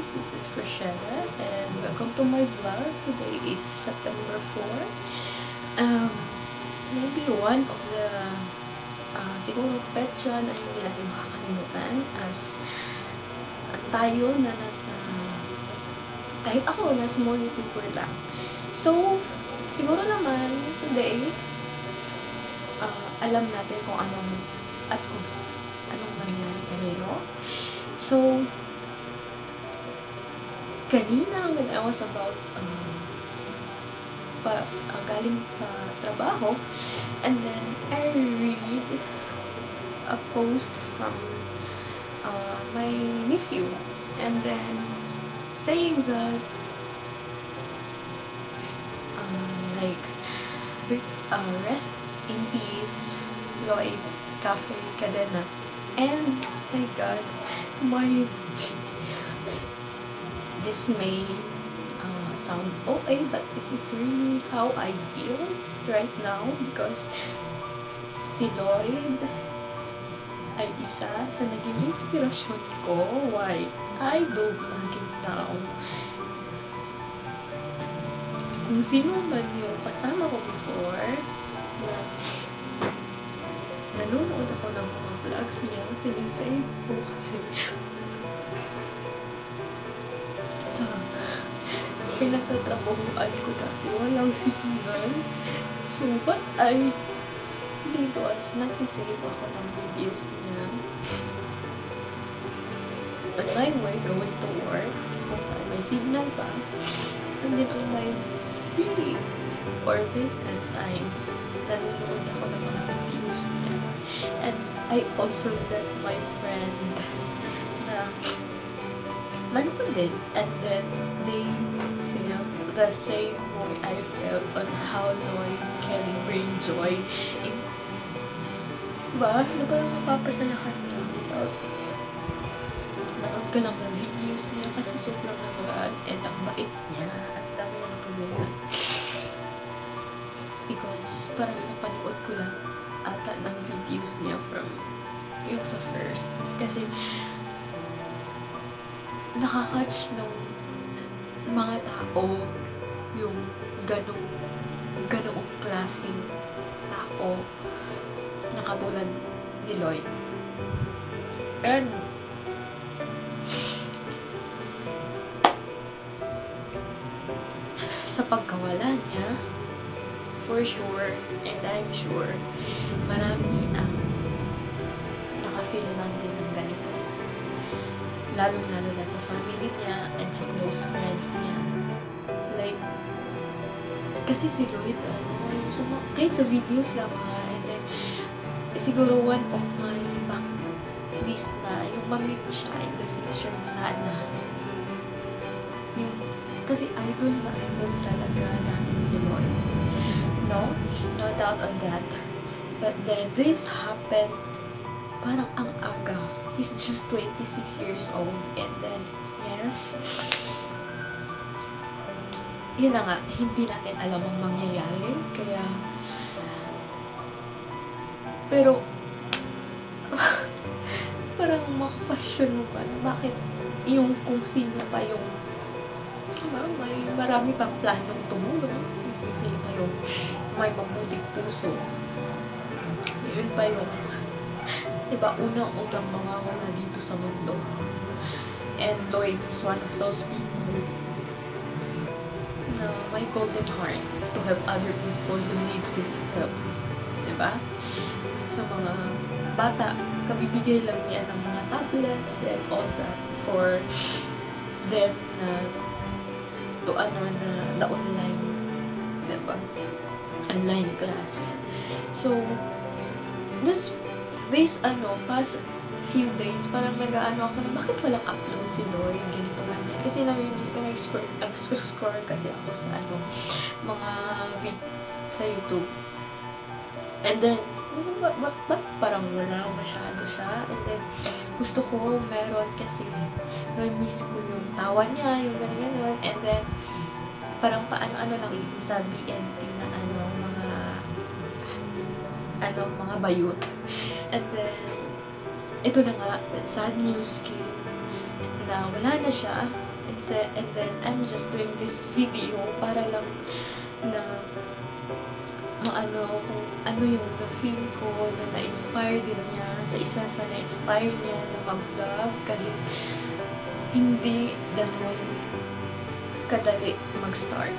guys, this is Rochella and welcome to my vlog. Today is September 4. Um, maybe one of the uh, siguro petsa na hindi natin makakalimutan as tayo na nasa kahit ako na small YouTuber lang. So, siguro naman today uh, alam natin kung anong at kung anong nangyari kanino. So, kanina when I was about um, pa, uh, galing sa trabaho and then I read a post from uh, my nephew and then saying that uh, like uh, rest in peace Lloyd Cafe Cadena. And my god my this may uh, sound okay, but this is really how I feel right now because si Lloyd ay isa sa naging inspirasyon ko why I do vlogging now. Kung sino man yung kasama ko before na nanonood ako ng mga vlogs niya, sinisave ko kasi sa pinagtatrabahuan ko dati, walang signal. So, what I dito as nagsisave ako ng videos niya. On my way going to work. Kung saan may signal pa. And then on my free or vacant time nanonood ako ng mga videos niya. And I also let my friend na nanood din. And then, they the same way I felt on how Lloyd can bring joy in ba? Di ba mapapasaya ka without nanood ka lang ng videos niya kasi sobrang nagaan and ang bait niya at dami na natulungan. Because parang napanood ko lang ata ng videos niya from yung sa first. Kasi nakakatch ng mga tao yung ganong ganong klaseng tao na katulad ni Lloyd. And sa pagkawala niya, for sure, and I'm sure, marami ang nakafeel lang din ng ganito lalong-lalo na sa family niya and sa close friends niya. Kasi si Lloyd, ano, sa mga, kahit sa videos lang ha, and then, siguro one of my bucket list na yung mamit siya in the future, sana. Yung, kasi idol na idol talaga natin si Lloyd. No? No doubt on that. But then, this happened parang ang aga. He's just 26 years old. And then, yes, yun na nga, hindi natin alam ang mangyayari. Kaya, pero, parang makapasyon mo pa na bakit yung kung sino pa yung parang may marami pang planong tumulong. Kung sino pa yung may mabuting puso. Yun pa yung diba, unang-unang mawawala dito sa mundo. And Lloyd is one of those people golden heart to help other people who needs his help. Diba? Sa mga bata, kabibigay lang niya ng mga tablets and all that for them na to ano na the online diba? Online class. So, this this ano, past few days, parang nag-ano ako na, bakit walang upload si Lloyd, ganito ganyan. Kasi nami-miss ko, nag-score kasi ako sa ano, mga vid sa YouTube. And then, ba't, ba't, ba't parang wala masyado siya? And then, gusto ko meron kasi nami-miss ko yung tawa niya, yung ganyan gano'n And then, parang paano-ano lang sa BNT na ano, mga ano, mga bayot. And then, ito na nga, sad news came na wala na siya And, sa- and then, I'm just doing this video para lang na maano kung ano yung na-feel ko na na-inspire din niya sa isa sa na-inspire niya na mag-vlog kahit hindi ganun kadali mag-start.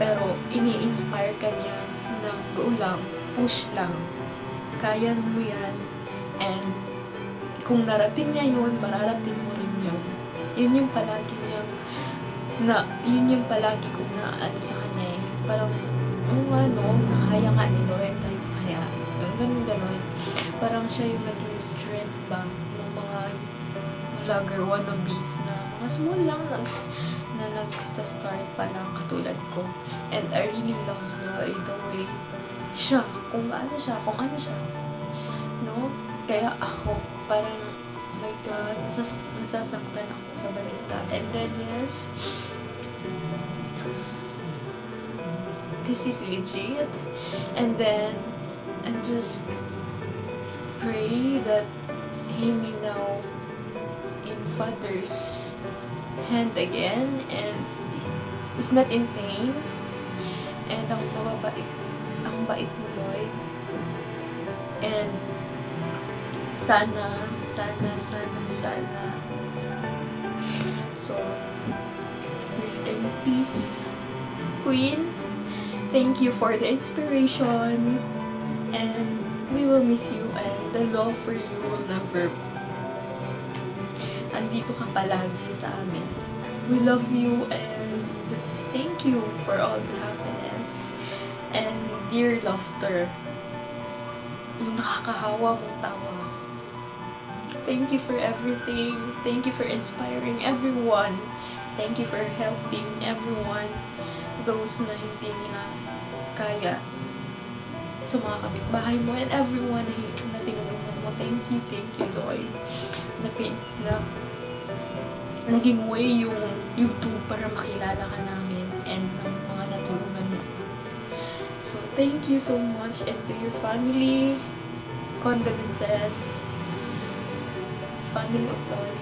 Pero ini-inspire ka niya na go push lang. Kaya mo yan. And kung narating niya yun, mararating mo rin yun. Yun yung palagi niyang na, yun yung palagi kong na ano sa kanya eh. Parang, oo nga no, nakaya nga ni Loren tayo kaya. Ganun, ganun. Parang siya yung naging strength ba ng mga vlogger wannabes na mga small lang nags, na nag-start pa lang katulad ko. And I really love Lloyd the way siya, kung ano siya, kung ano siya. No? Kaya ako, parang, my God, nasasak nasasaktan ako sa balita. And then, yes, this is legit. And then, I just pray that he may now in Father's hand again and is not in pain. And ang mababait, ang bait mo, Lloyd. And sana, sana, sana, sana. So, rest in peace, Queen. Thank you for the inspiration. And we will miss you and the love for you will never andito ka palagi sa amin. We love you and thank you for all the happiness and dear laughter. Yung nakakahawa mong tawa. Thank you for everything. Thank you for inspiring everyone. Thank you for helping everyone. Those na hindi nila kaya sa mga kapitbahay mo and everyone na, na tinulungan mo. Thank you, thank you, Lord. Na, na naging way yung YouTube para makilala ka namin and ng mga natulungan mo. So, thank you so much and to your family, condolences, family of Lloyd.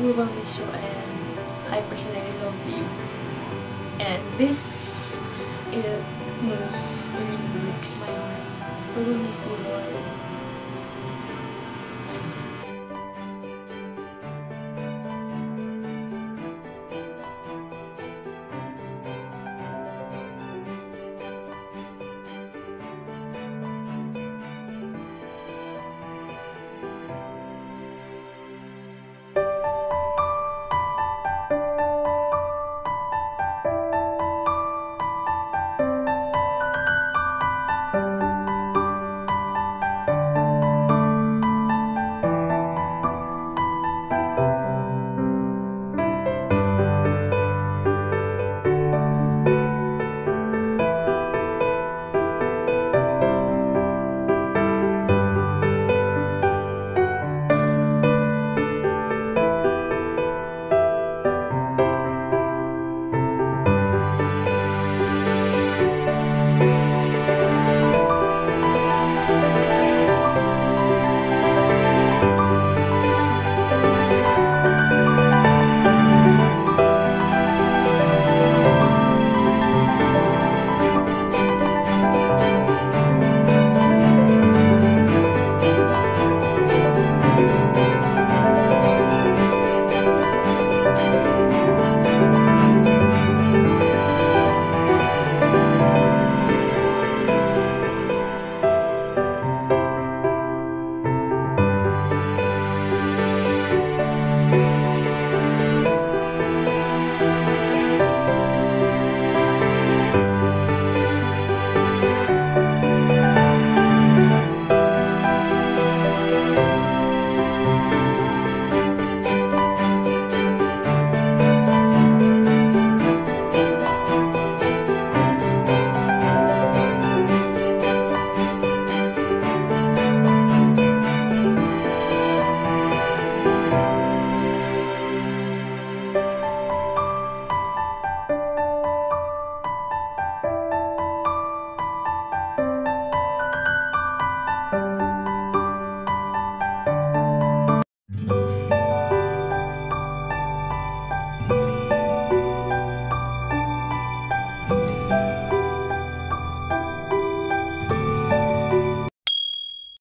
We will miss you and I personally love you. And this is news really breaks my heart. We will miss you, Lord.